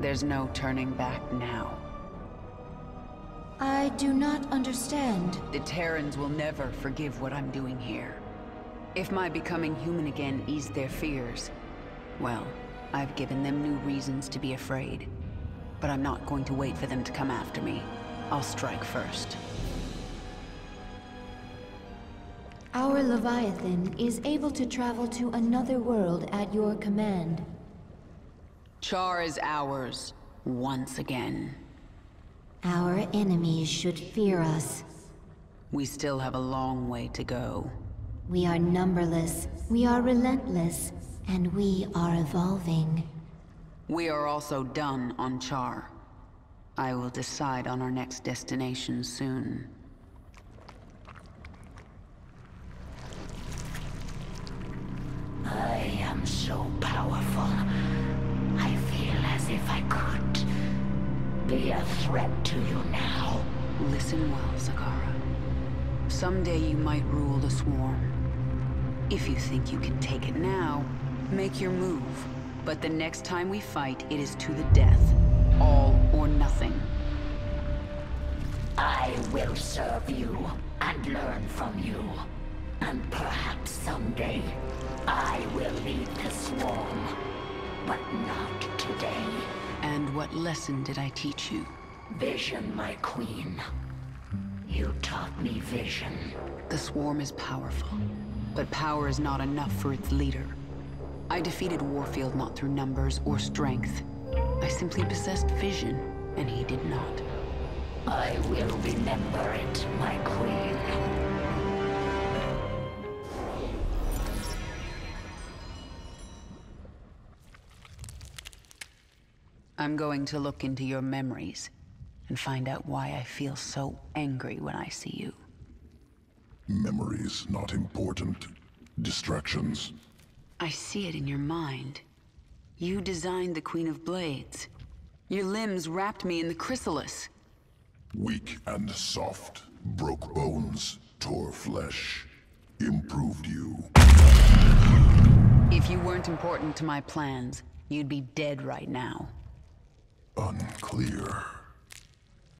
There's no turning back now. I do not understand. The Terrans will never forgive what I'm doing here. If my becoming human again eased their fears, well, I've given them new reasons to be afraid. But I'm not going to wait for them to come after me. I'll strike first. Our Leviathan is able to travel to another world at your command. Char is ours, once again. Our enemies should fear us. We still have a long way to go. We are numberless, we are relentless, and we are evolving. We are also done on Char. I will decide on our next destination soon. I could be a threat to you now. Listen well, Zagara. Someday you might rule the Swarm. If you think you can take it now, make your move. But the next time we fight, it is to the death. All or nothing. I will serve you and learn from you. And perhaps someday, I will lead the swarm. But not today. And what lesson did I teach you? Vision, my queen. You taught me vision. The Swarm is powerful, but power is not enough for its leader. I defeated Warfield not through numbers or strength. I simply possessed vision, and he did not. I will remember I'm going to look into your memories and find out why I feel so angry when I see you. Memories not important. Distractions. I see it in your mind. You designed the Queen of Blades. Your limbs wrapped me in the chrysalis. Weak and soft. Broke bones. Tore flesh. Improved you. If you weren't important to my plans, you'd be dead right now. Unclear.